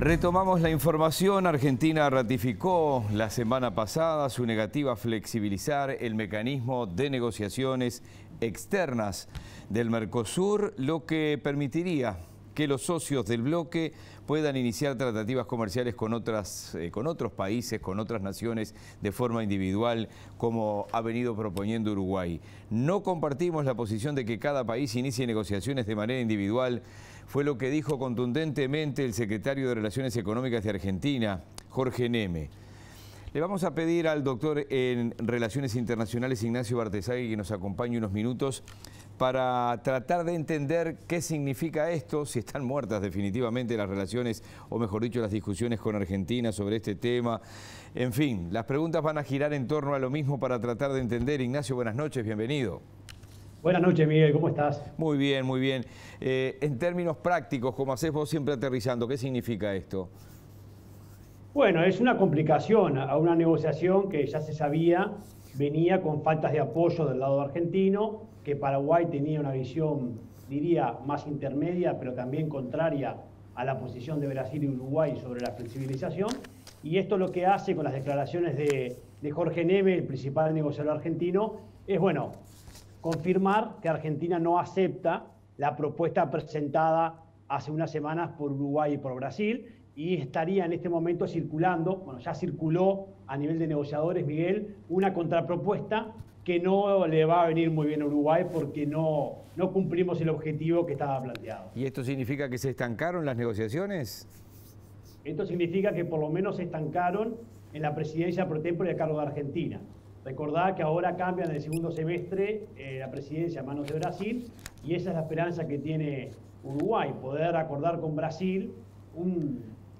Retomamos la información. Argentina ratificó la semana pasada su negativa a flexibilizar el mecanismo de negociaciones externas del Mercosur, lo que permitiría que los socios del bloque puedan iniciar tratativas comerciales con, otras, eh, con otros países, con otras naciones de forma individual, como ha venido proponiendo Uruguay. No compartimos la posición de que cada país inicie negociaciones de manera individual, fue lo que dijo contundentemente el secretario de Relaciones Económicas de Argentina, Jorge Neme. Le vamos a pedir al doctor en Relaciones Internacionales, Ignacio Bartesagui, que nos acompañe unos minutos para tratar de entender qué significa esto, si están muertas definitivamente las relaciones, o mejor dicho, las discusiones con Argentina sobre este tema. En fin, las preguntas van a girar en torno a lo mismo para tratar de entender. Ignacio, buenas noches, bienvenido. Buenas noches, Miguel, ¿cómo estás? Muy bien, muy bien. Eh, en términos prácticos, como haces vos siempre aterrizando, ¿qué significa esto? Bueno, es una complicación a una negociación que ya se sabía venía con faltas de apoyo del lado argentino, que Paraguay tenía una visión, diría, más intermedia, pero también contraria a la posición de Brasil y Uruguay sobre la flexibilización. Y esto lo que hace con las declaraciones de, Jorge Neme, el principal negociador argentino, es, bueno, confirmar que Argentina no acepta la propuesta presentada hace unas semanas por Uruguay y por Brasil y estaría en este momento circulando, bueno, ya circuló a nivel de negociadores, Miguel, una contrapropuesta que no le va a venir muy bien a Uruguay porque no, no cumplimos el objetivo que estaba planteado. ¿Y esto significa que se estancaron las negociaciones? Esto significa que por lo menos se estancaron en la presidencia pro tempore a cargo de Argentina. Recordad que ahora cambia en el segundo semestre eh, la presidencia a manos de Brasil y esa es la esperanza que tiene Uruguay, poder acordar con Brasil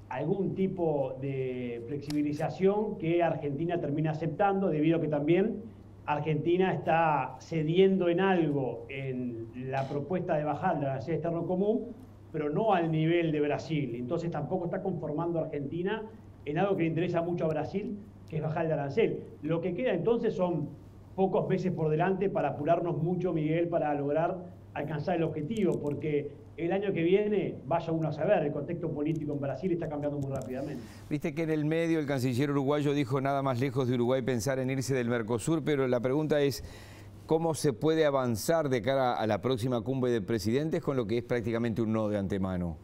algún tipo de flexibilización que Argentina termina aceptando, debido a que también Argentina está cediendo en algo en la propuesta de bajar la arancel externo común, pero no al nivel de Brasil. Entonces tampoco está conformando Argentina en algo que le interesa mucho a Brasil, que es bajar el arancel. Lo que queda entonces son pocos meses por delante para apurarnos mucho, Miguel, para lograr alcanzar el objetivo, porque el año que viene, vaya uno a saber, el contexto político en Brasil está cambiando muy rápidamente. Viste que en el medio el canciller uruguayo dijo nada más lejos de Uruguay pensar en irse del Mercosur, pero la pregunta es, ¿cómo se puede avanzar de cara a la próxima cumbre de presidentes con lo que es prácticamente un no de antemano?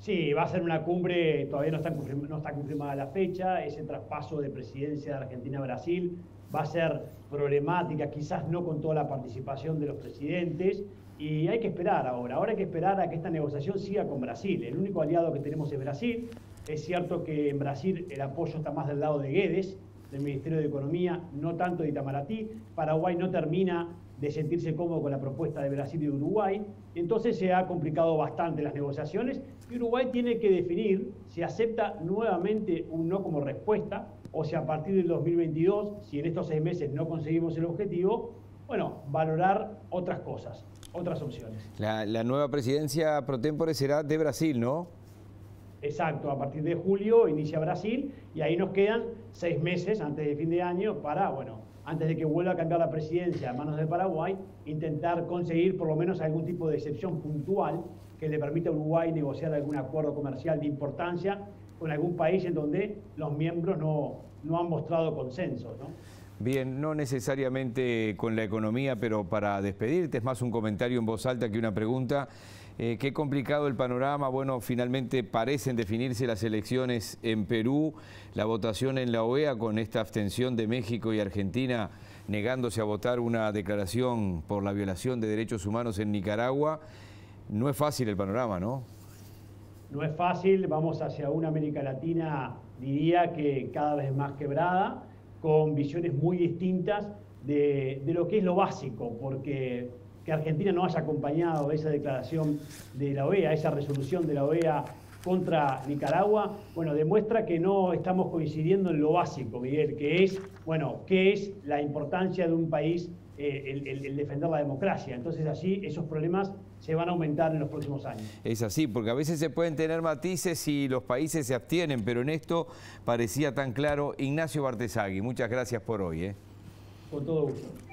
Sí, va a ser una cumbre, todavía no está, no está confirmada la fecha, ese traspaso de presidencia de Argentina a Brasil va a ser problemática, quizás no con toda la participación de los presidentes, y hay que esperar ahora. Ahora hay que esperar a que esta negociación siga con Brasil. El único aliado que tenemos es Brasil. Es cierto que en Brasil el apoyo está más del lado de Guedes, del Ministerio de Economía, no tanto de Itamaraty. Paraguay no termina de sentirse cómodo con la propuesta de Brasil y de Uruguay. Entonces se ha complicado bastante las negociaciones y Uruguay tiene que definir si acepta nuevamente un no como respuesta o si a partir del 2022, si en estos seis meses no conseguimos el objetivo, bueno, valorar otras cosas otras opciones. La, nueva presidencia pro tempore será de Brasil, ¿no? Exacto, a partir de julio inicia Brasil y ahí nos quedan seis meses antes de fin de año para, bueno, antes de que vuelva a cambiar la presidencia a manos de Paraguay, intentar conseguir por lo menos algún tipo de excepción puntual que le permita a Uruguay negociar algún acuerdo comercial de importancia con algún país en donde los miembros no, no han mostrado consenso. ¿no? Bien, no necesariamente con la economía, pero para despedirte, es más un comentario en voz alta que una pregunta. Eh, qué complicado el panorama. Bueno, finalmente parecen definirse las elecciones en Perú, la votación en la OEA con esta abstención de México y Argentina negándose a votar una declaración por la violación de derechos humanos en Nicaragua. No es fácil el panorama, ¿no? No es fácil, vamos hacia una América Latina, diría que cada vez más quebrada con visiones muy distintas de, lo que es lo básico, porque que Argentina no haya acompañado esa declaración de la OEA, esa resolución de la OEA contra Nicaragua, bueno, demuestra que no estamos coincidiendo en lo básico, Miguel, que es, bueno, qué es la importancia de un país eh, el, defender la democracia. Entonces así esos problemas se van a aumentar en los próximos años. Es así, porque a veces se pueden tener matices y los países se abstienen, pero en esto parecía tan claro. Ignacio Bartesagui, muchas gracias por hoy. ¿eh? Con todo gusto.